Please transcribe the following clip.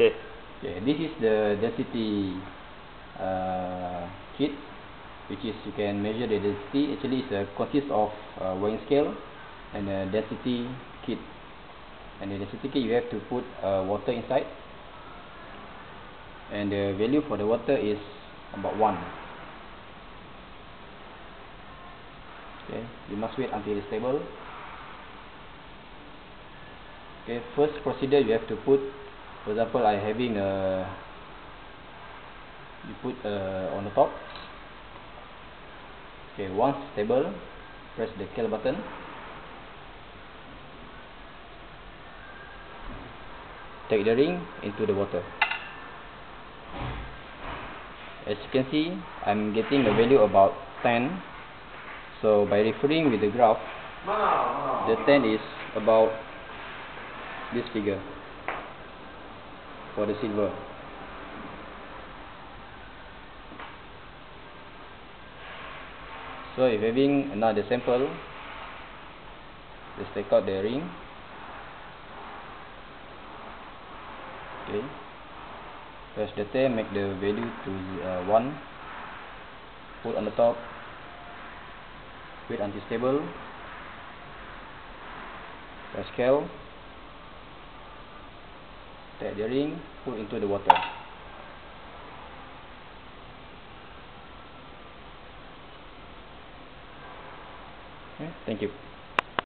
Okay. Okay, this is the density uh, kit, which is you can measure the density. Actually, it uh, consists of uh, weighing scale and a density kit. And the density kit, you have to put uh, water inside, and the value for the water is about one. Okay, you must wait until it's stable. Okay, first procedure you have to put for example I having a you put uh, on the top. Okay once stable press the kill button. Take the ring into the water. As you can see I'm getting the value about 10 so by referring with the graph the 10 is about this figure for the silver. So if having another sample just take out the ring. Okay. Press the tab make the value to uh, 1 put on the top. Wait until stable. Press scale take the ring, put into the water. Okay, thank you.